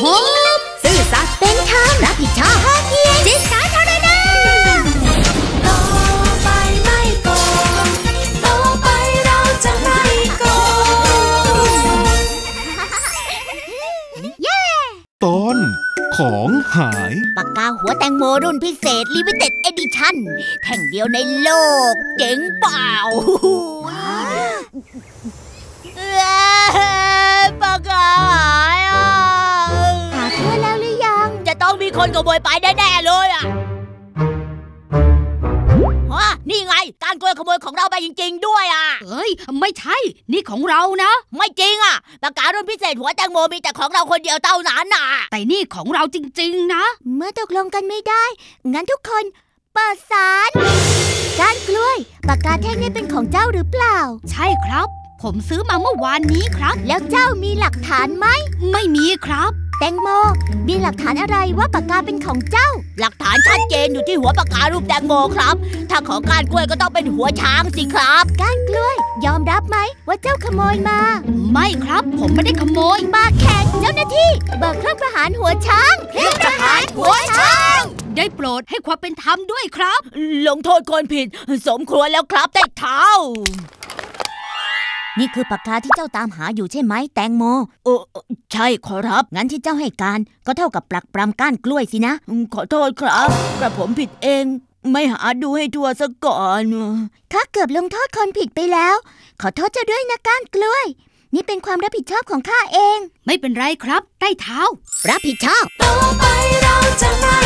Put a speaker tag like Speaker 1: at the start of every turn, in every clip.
Speaker 1: ผม
Speaker 2: ซื่อสัตย์เป็นธรรมรับผิดชอบพอเพียงจิตสาธารณะ
Speaker 3: โตไปไม่โกงโตไปเราจะไม่โกง
Speaker 4: ตอนของหาย
Speaker 2: ปากกาหัวแตงโมรุ่นพิเศษ limited edition แท่งเดียวในโลก เจ๋งเปล่า คนขโมยไปแน่ๆเลยอะฮะนี่ไง การกล้วยขโมยของเราไปจริง ๆ ด้วยอะ
Speaker 1: เอ้ย ไม่ใช่ นี่ของเรานะ
Speaker 2: ไม่จริงอะปากการุ่นพิเศษหัวแตงโมมีแต่ของเราคนเดียวเท่านั้นน่ะ
Speaker 1: แต่นี่ของเราจริง ๆ นะ
Speaker 2: เมื่อตกลงกันไม่ได้ งั้นทุกคน เปิดสารก้านกล้วย ปากกาแท่งนี้เป็นของเจ้าหรือเปล่า
Speaker 1: ใช่ครับ ผมซื้อมาเมื่อวานนี้ครับ
Speaker 2: แล้วเจ้ามีหลักฐานไหม
Speaker 1: ไม่มีครับ
Speaker 2: แตงโม มีหลักฐานอะไรว่าปากกาเป็นของเจ้า หลักฐานชัดเจนอยู่ที่หัวปากการูปแตงโมครับ ถ้าของก้านกล้วยก็ต้องเป็นหัวช้างสิครับ ก้านกล้วย ยอมรับไหมว่าเจ้าขโมยมา
Speaker 1: ไม่ครับ ผมไม่ได้ขโมย
Speaker 2: ปากแข็งเจ้าหน้าที่ เบิกเครื่องประหารหัวช้างเครื่องประหารหัวช้าง
Speaker 1: ได้โปรดให้ความเป็นธรรมด้วยครับ
Speaker 2: ลงโทษคนผิด สมควรแล้วครับแต่เท้า นี่คือปากกาที่เจ้าตามหาอยู่ใช่ไหมแตงโม โอ้ใช่ขอรับ งั้นที่เจ้าให้การก็เท่ากับปลักปรำก้านกล้วยสินะ ขอโทษครับกระผมผิดเอง ไม่หาดูให้ทั่วซะก่อนข้าเกือบลงโทษคนผิดไปแล้ว ขอโทษเจ้าด้วยนะก้านกล้วย นี่เป็นความรับผิดชอบของข้าเอง
Speaker 1: ไม่เป็นไรครับ ใต้เท้า
Speaker 2: รับผิดชอบ
Speaker 3: ต่อไปเราจะไม่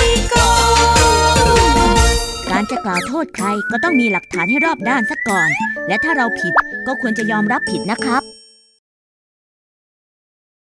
Speaker 2: ล่าวโทษใครก็ต้องมีหลักฐานให้รอบด้านซะก่อน และถ้าเราผิดก็ควรจะยอมรับผิดนะครับ